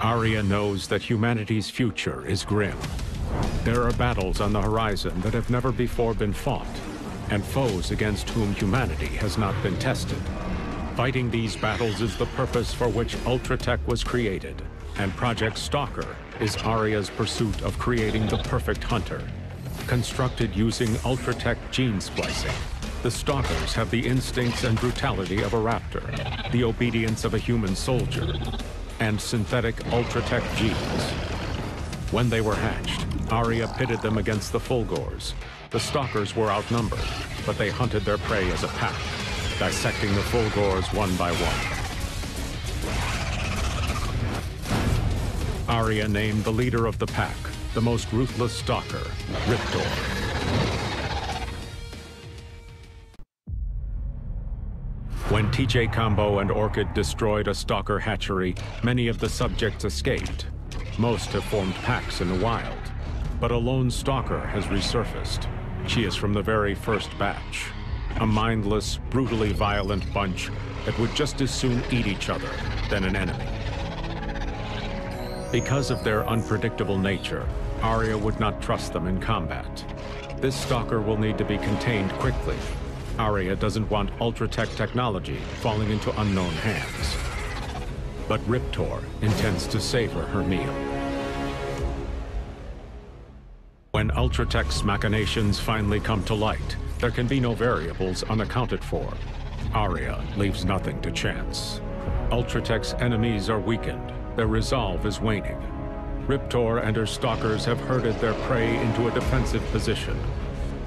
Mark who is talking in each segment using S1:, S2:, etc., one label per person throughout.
S1: Aria knows that humanity's future is grim. There are battles on the horizon that have never before been fought, and foes against whom humanity has not been tested. Fighting these battles is the purpose for which Ultratech was created, and Project Stalker is Aria's pursuit of creating the perfect hunter. Constructed using Ultratech gene splicing, the Stalkers have the instincts and brutality of a raptor, the obedience of a human soldier, and synthetic Ultratech genes. When they were hatched, Aria pitted them against the Fulgors. The Stalkers were outnumbered, but they hunted their prey as a pack, dissecting the Fulgors one by one. Aria named the leader of the pack, the most ruthless stalker, Riptor. When TJ Combo and Orchid destroyed a stalker hatchery, many of the subjects escaped. Most have formed packs in the wild. But a lone stalker has resurfaced. She is from the very first batch. A mindless, brutally violent bunch that would just as soon eat each other than an enemy. Because of their unpredictable nature, Aria would not trust them in combat. This stalker will need to be contained quickly. Aria doesn't want Ultratech technology falling into unknown hands. But Riptor intends to savor her meal. When Ultratech's machinations finally come to light, there can be no variables unaccounted for. Aria leaves nothing to chance. Ultratech's enemies are weakened. Their resolve is waning. Riptor and her stalkers have herded their prey into a defensive position.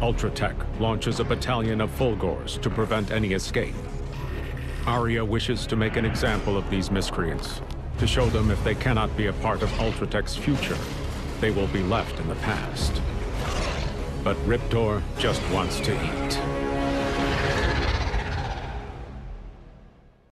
S1: Ultratech launches a battalion of Fulgors to prevent any escape. Aria wishes to make an example of these miscreants, to show them if they cannot be a part of Ultratech's future, they will be left in the past. But Riptor just wants to eat.